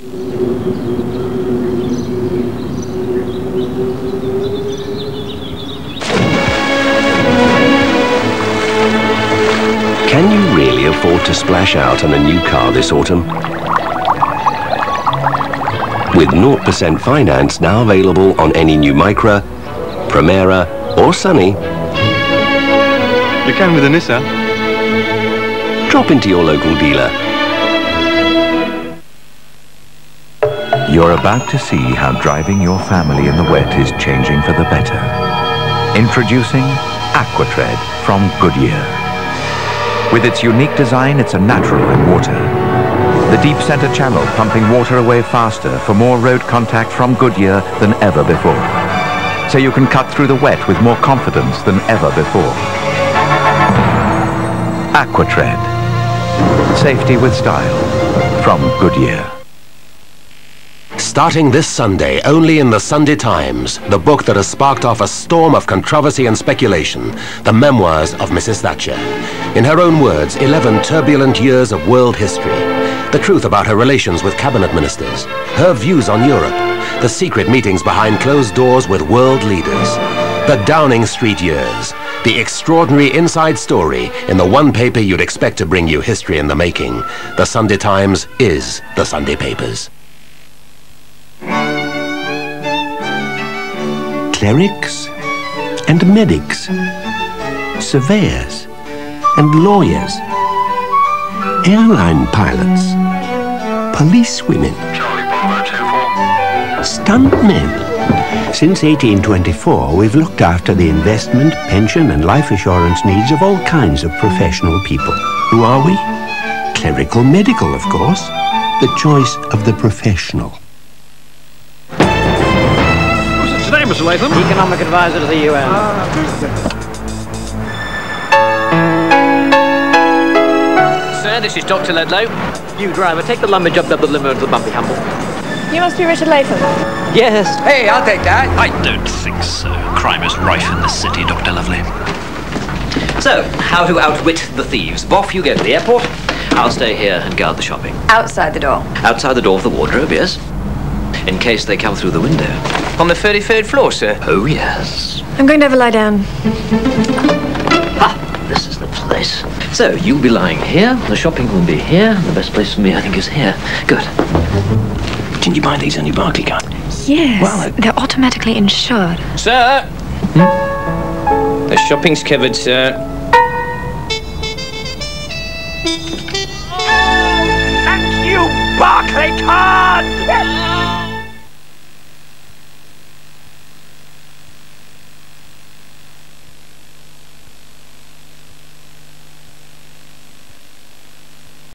Can you really afford to splash out on a new car this autumn? With 0% finance now available on any new Micra, Primera or Sunny. You can with a Nissan. Drop into your local dealer You're about to see how driving your family in the wet is changing for the better. Introducing Aquatread from Goodyear. With its unique design, it's a natural in water. The deep center channel pumping water away faster for more road contact from Goodyear than ever before. So you can cut through the wet with more confidence than ever before. Aquatread. Safety with style from Goodyear. Starting this Sunday, only in the Sunday Times, the book that has sparked off a storm of controversy and speculation, the memoirs of Mrs. Thatcher. In her own words, 11 turbulent years of world history. The truth about her relations with cabinet ministers, her views on Europe, the secret meetings behind closed doors with world leaders, the Downing Street years, the extraordinary inside story in the one paper you'd expect to bring you history in the making. The Sunday Times is the Sunday papers. Clerics and medics, surveyors and lawyers, airline pilots, police policewomen, stuntmen. Since 1824, we've looked after the investment, pension and life assurance needs of all kinds of professional people. Who are we? Clerical medical, of course. The choice of the professional. Mr. Latham? Economic advisor to the UN. Ah, Sir, this is Dr. Ledlow. You driver, take the lumber job up the limo to the bumpy humble. You must be Richard Latham. Yes. Hey, I'll take that. I don't think so. Crime is rife in this city, Dr. Lovely. So, how to outwit the thieves. Boff, you go to the airport. I'll stay here and guard the shopping. Outside the door. Outside the door of the wardrobe, yes? In case they come through the window. On the 33rd floor, sir. Oh, yes. I'm going to have a lie down. Ah, this is the place. So, you'll be lying here, the shopping will be here, the best place for me, I think, is here. Good. Didn't you buy these on your Barclaycard? Yes. Well, They're automatically insured. Sir? The shopping's covered, sir. Thank you, Barclay Card!